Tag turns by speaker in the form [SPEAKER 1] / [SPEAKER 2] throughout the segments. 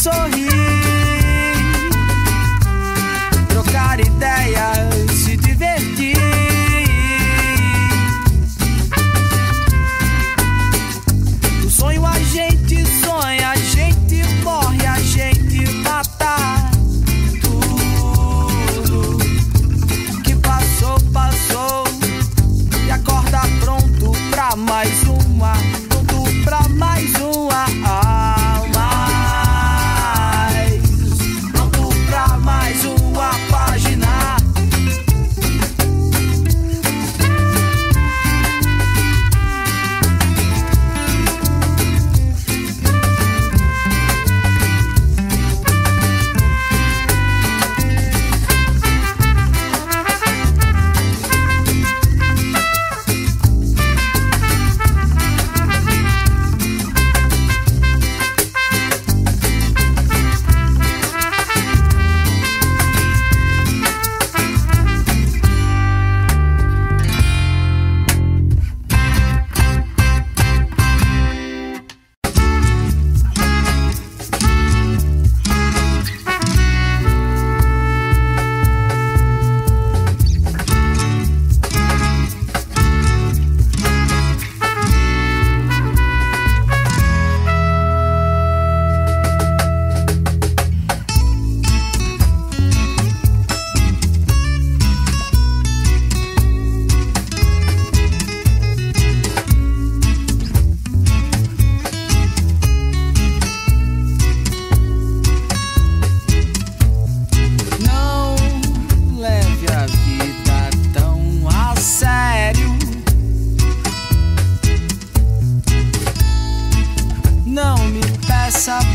[SPEAKER 1] so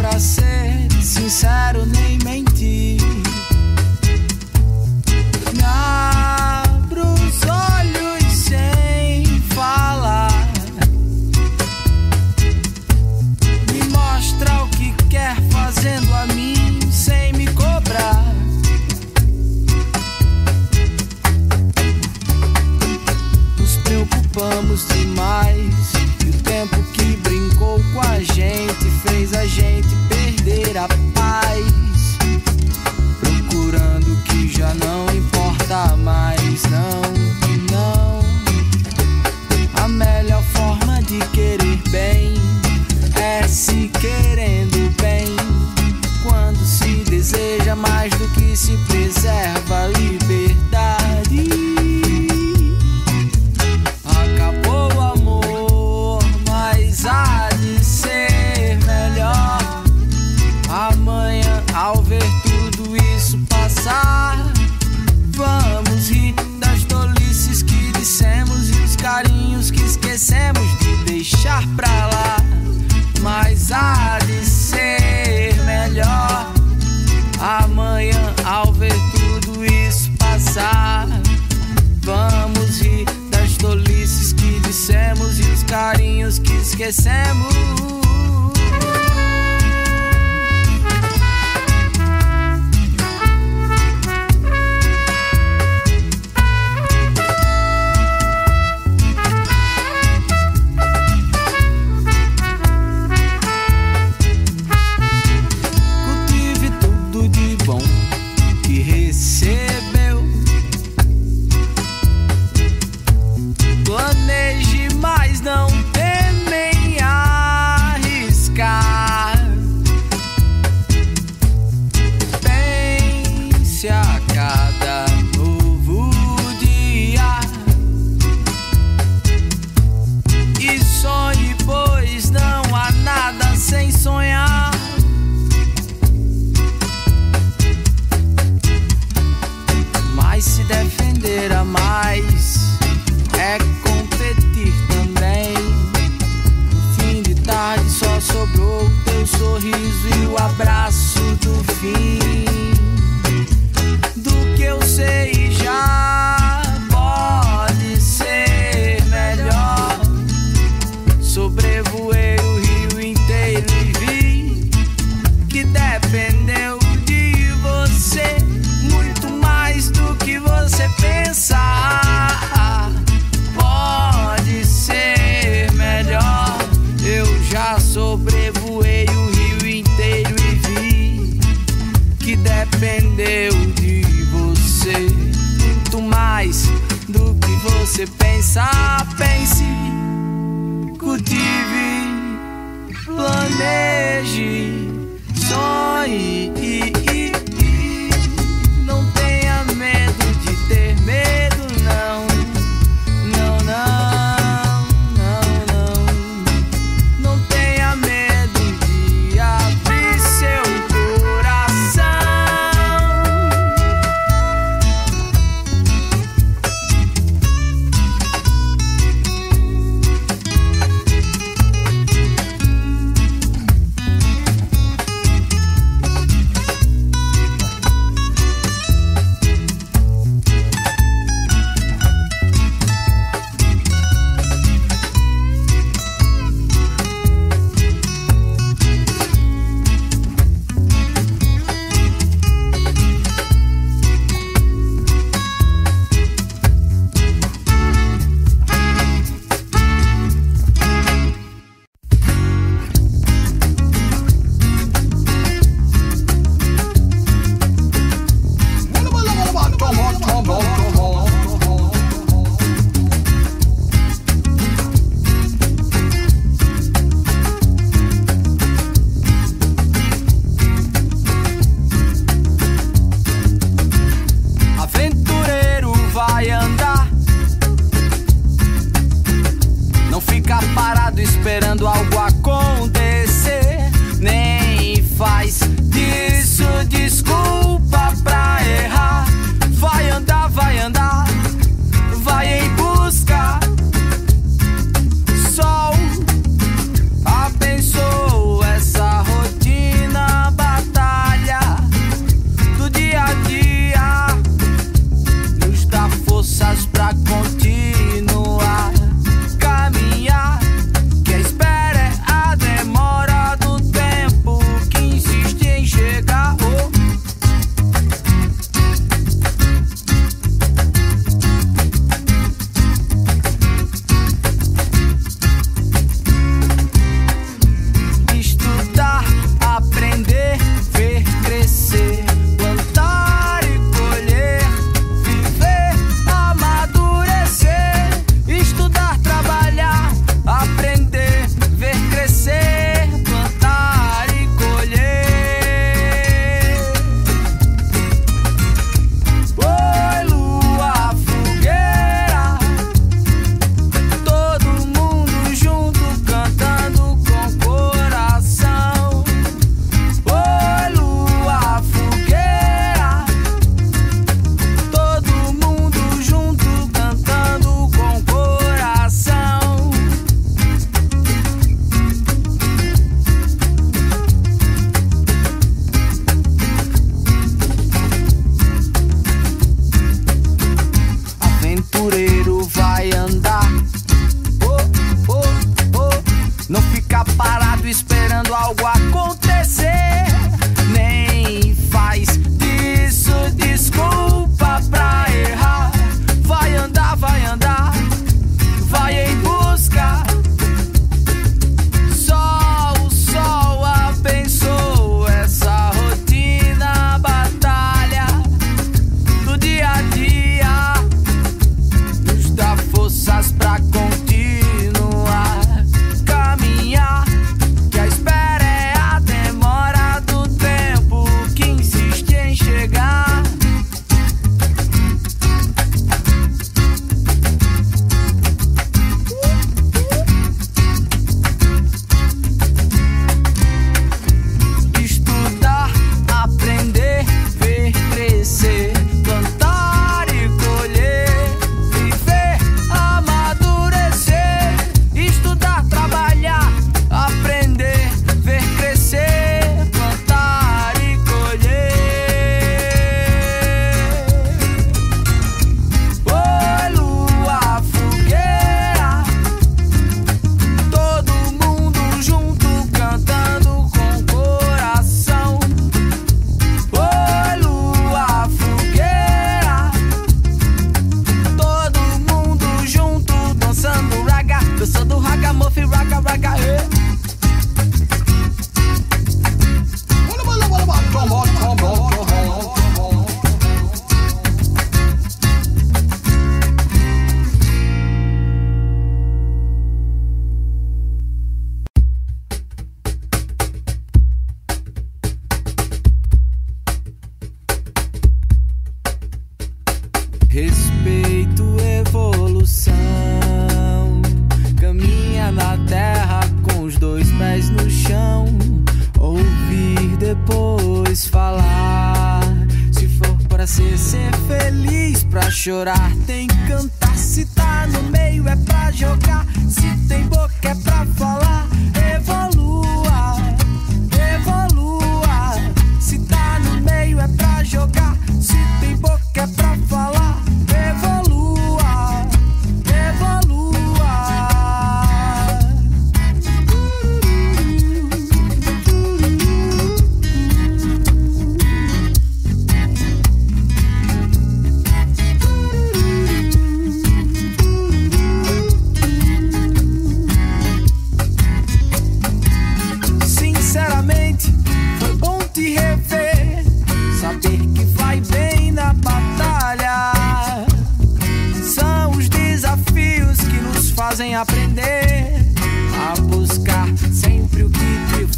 [SPEAKER 1] pra ser sincero, Sam pra continuar caminhar. Que a espera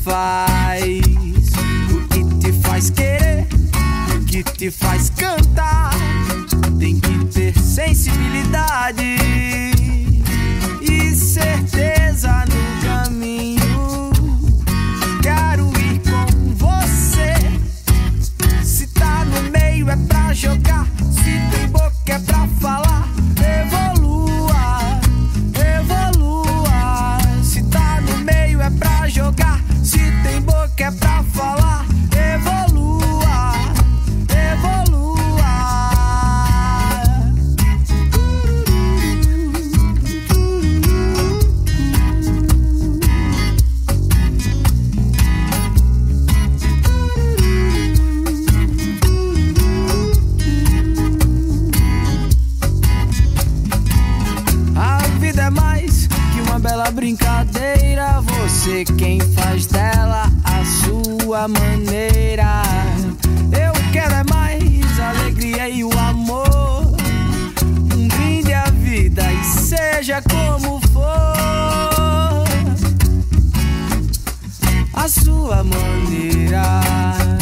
[SPEAKER 1] faz, o que te faz querer, o que te faz cantar. Tem que ter sensibilidade. sua maneira.